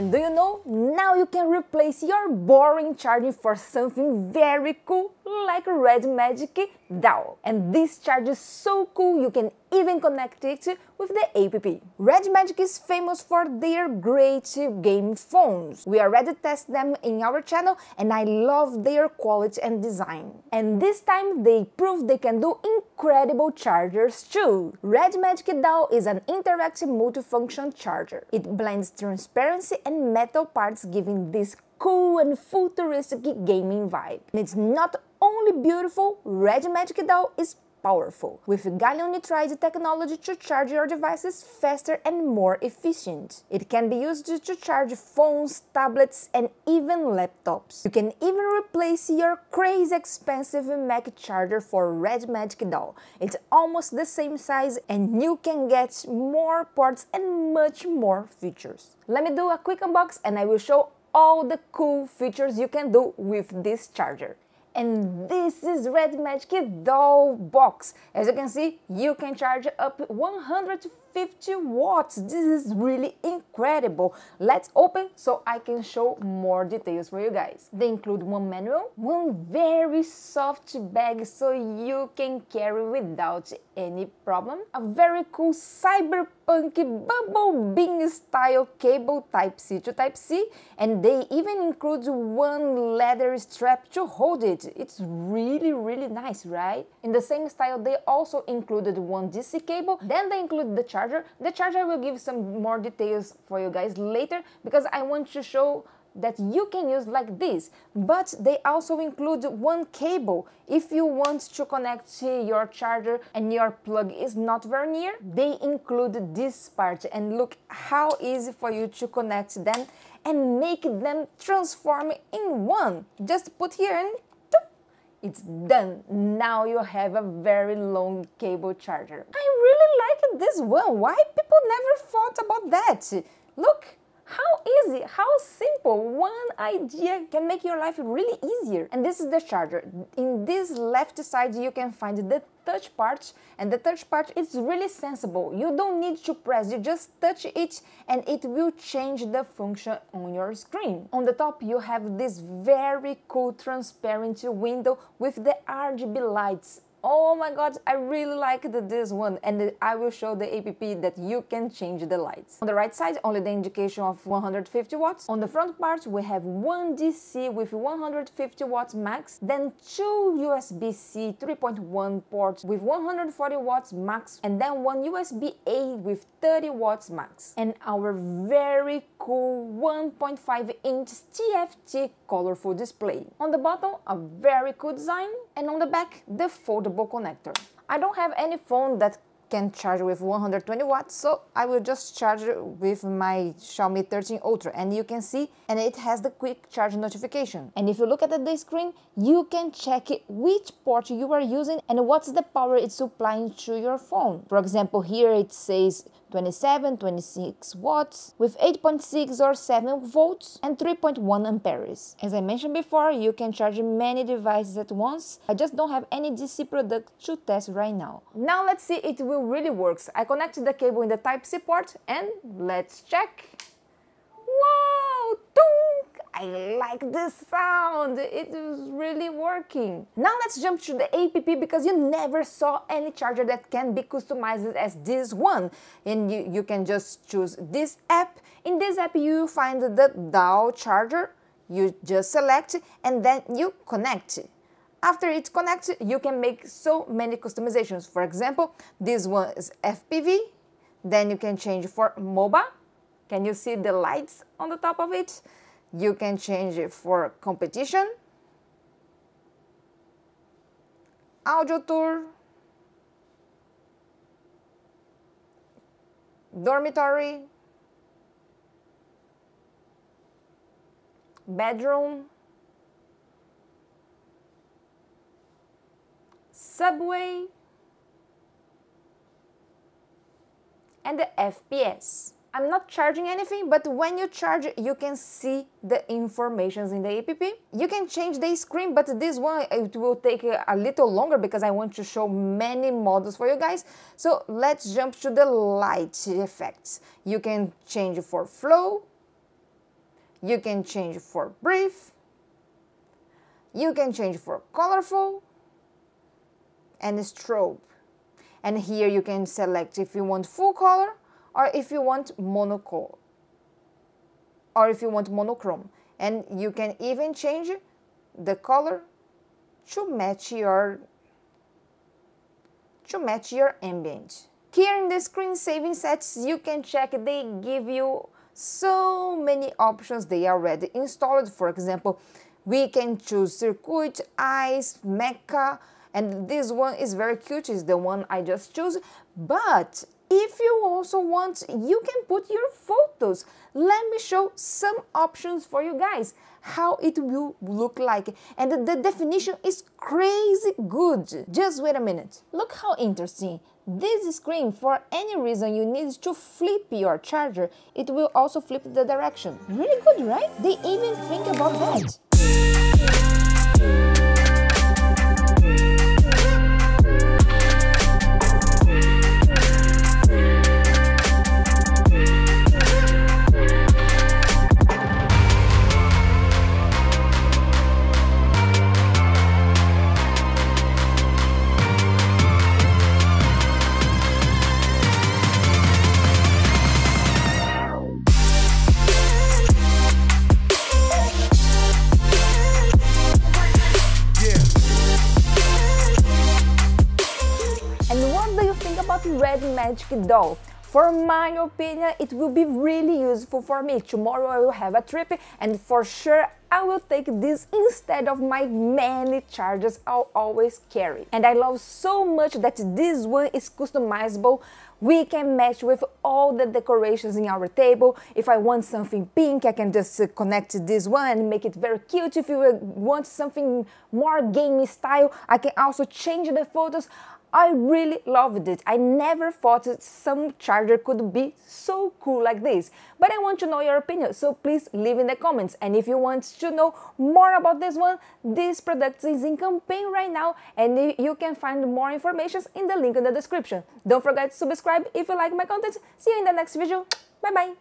And do you know, now you can replace your boring charging for something very cool like Red Magic DAO. And this charge is so cool you can even connect it with the app. Red Magic is famous for their great game phones. We already test them in our channel and I love their quality and design. And this time they proved they can do incredible chargers too. Red Magic DAO is an interactive multifunction charger. It blends transparency and metal parts giving this cool and futuristic gaming vibe. And it's not only beautiful, Red Magic DAO is powerful, with gallium nitride technology to charge your devices faster and more efficient. It can be used to charge phones, tablets, and even laptops. You can even replace your crazy expensive Mac charger for Red Magic DAO. It's almost the same size and you can get more ports and much more features. Let me do a quick unbox and I will show all the cool features you can do with this charger. And this is Red Magic DAO box. As you can see, you can charge up 150 watts. This is really incredible. Let's open so I can show more details for you guys. They include one manual, one very soft bag so you can carry without any problem, a very cool cyberpunk bumblebee style cable Type-C to Type-C, and they even include one leather strap to hold it. It's really, really nice, right? In the same style, they also included one DC cable, then they include the charger. The charger will give some more details for you guys later because I want to show that you can use like this, but they also include one cable. If you want to connect to your charger and your plug is not very near, they include this part and look how easy for you to connect them and make them transform in one. Just put here and it's done. Now you have a very long cable charger. I really like this one. Why people never thought about that? Look, how easy, how simple one idea can make your life really easier. And this is the charger. In this left side you can find the touch part and the touch part is really sensible. You don't need to press, you just touch it and it will change the function on your screen. On the top you have this very cool transparent window with the RGB lights Oh my god, I really like this one and I will show the app that you can change the lights. On the right side, only the indication of 150 watts. On the front part, we have one DC with 150 watts max, then two USB-C 3.1 ports with 140 watts max, and then one USB-A with 30 watts max. And our very cool 1.5 inch TFT colorful display. On the bottom, a very cool design, and on the back, the foldable connector. I don't have any phone that can charge with 120 watts so I will just charge with my Xiaomi 13 Ultra. And you can see and it has the quick charge notification. And if you look at the screen you can check which port you are using and what's the power it's supplying to your phone. For example here it says 27, 26 watts with 8.6 or 7 volts and 3.1 amperes. As I mentioned before, you can charge many devices at once. I just don't have any DC product to test right now. Now let's see it will really works. I connected the cable in the Type-C port and let's check. Wow! I like this sound, it is really working. Now let's jump to the app because you never saw any charger that can be customized as this one. And you, you can just choose this app. In this app you find the DAO charger, you just select and then you connect. After it's connected, you can make so many customizations. For example, this one is FPV, then you can change for MOBA. Can you see the lights on the top of it? You can change it for competition, audio tour, dormitory, bedroom, subway, and the FPS. I'm not charging anything, but when you charge, you can see the informations in the app. You can change the screen, but this one, it will take a little longer because I want to show many models for you guys. So let's jump to the light effects. You can change for flow, You can change for brief, you can change for colorful and strobe. And here you can select if you want full color or if you want monochrome or if you want monochrome. And you can even change the color to match your to match your ambient. Here in the screen saving sets you can check they give you so many options they are already installed. For example, we can choose circuit, ice, mecha, and this one is very cute, is the one I just chose. But if you also want, you can put your photos. Let me show some options for you guys, how it will look like. And the, definition is crazy good. Just wait a minute. Look how interesting. This screen, for any reason you need to flip your charger, it will also flip the direction. Really good, right? They even think about that. Red Magic DAO. For my opinion, it will be really useful for me. Tomorrow I will have a trip and for sure I will take this instead of my many chargers I'll always carry. And I love so much that this one is customizable. We can match with all the decorations in our table. If I want something pink, I can just connect this one and make it very cute. If you want something more gamey style, I can also change the photos. I really loved it. I never thought some charger could be so cool like this. But I want to know your opinion, so please leave in the comments. And if you want to know more about this one, this product is in campaign right now and you can find more information in the link in the description. Don't forget to subscribe if you like my content. See you in the next video. Bye bye!